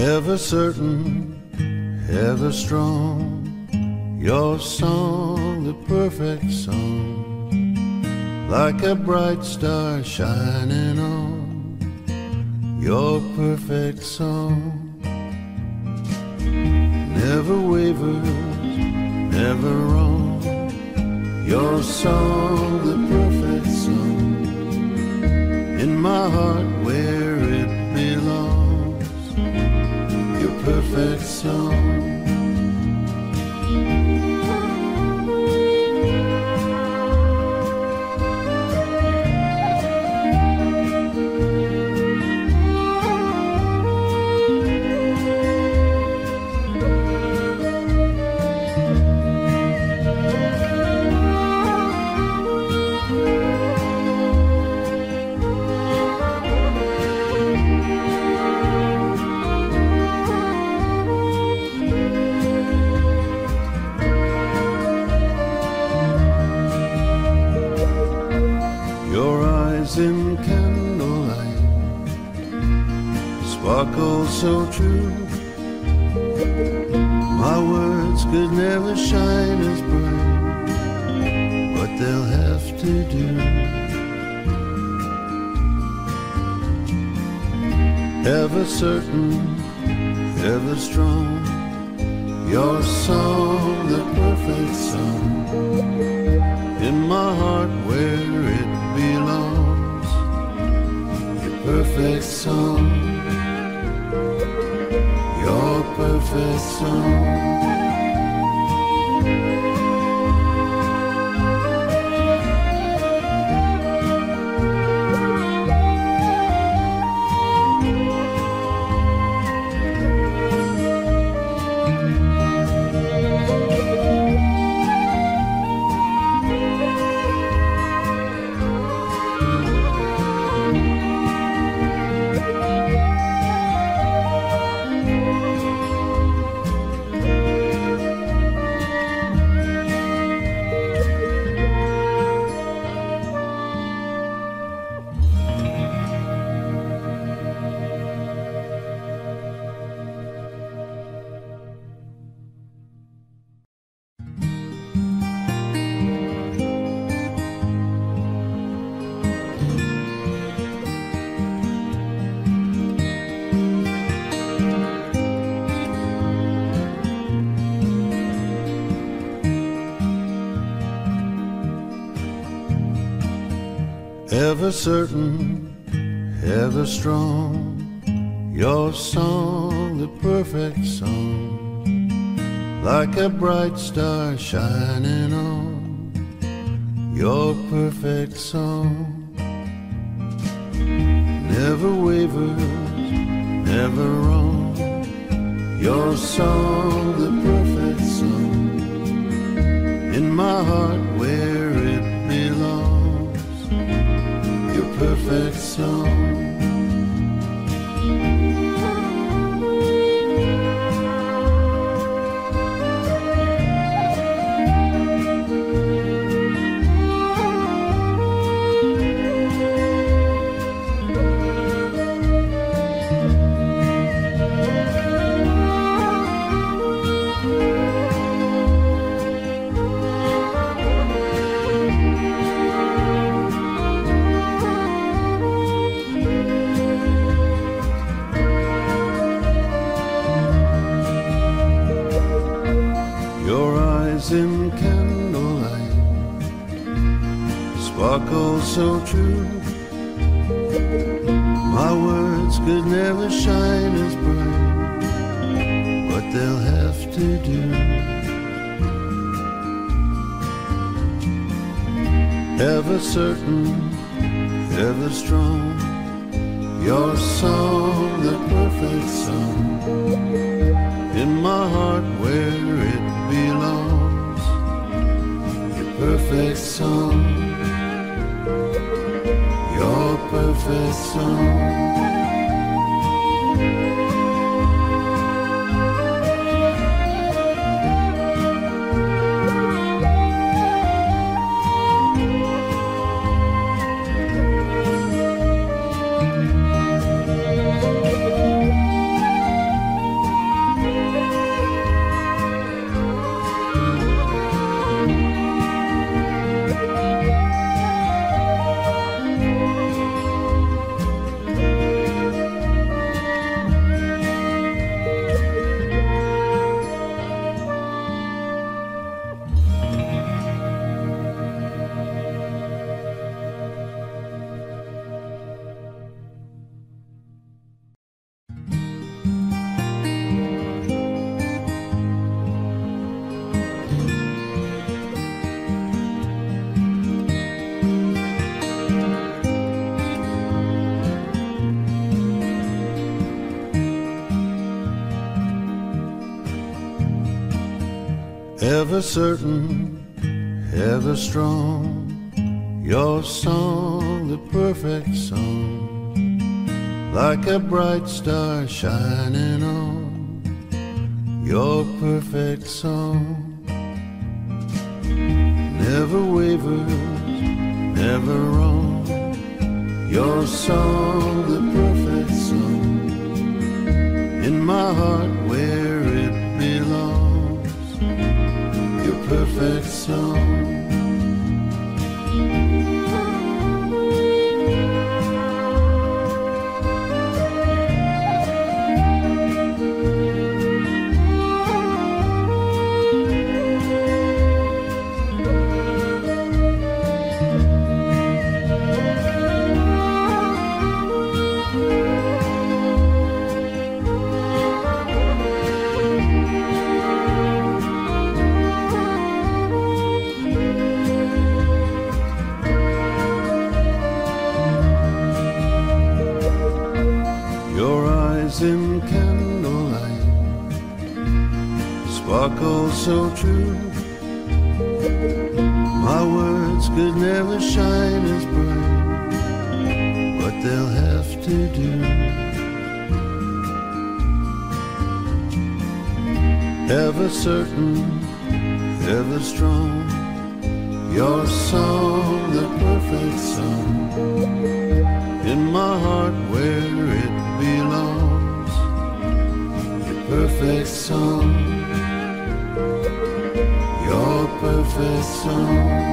Ever certain, ever strong, your song, the perfect song, like a bright star shining on your perfect song. Never wavers, never wrong, your song, the perfect song, in my heart where song. So true. My words could never shine as bright, but they'll have to do. Ever certain, ever strong, your song, the perfect song in my heart where it belongs. Your perfect song, perfect song. Ever certain, ever strong, your song, the perfect song, like a bright star shining on. Your perfect song. Never wavers, never wrong, your song, the perfect song, in my heart where perfect song. In candlelight sparkle so true. My words could never shine as bright, but they'll have to do. Ever certain, ever strong, your song, the perfect song in my heart where it belongs. Perfect song, your perfect song. Certain, ever strong. Your song, the perfect song, like a bright star shining on. Your perfect song never wavers, never wrong. Your song, sparkle oh so true. My words could never shine as bright, but they'll have to do. Ever certain, ever strong, your song, the perfect song in my heart where it belongs. Your perfect song, perfect song.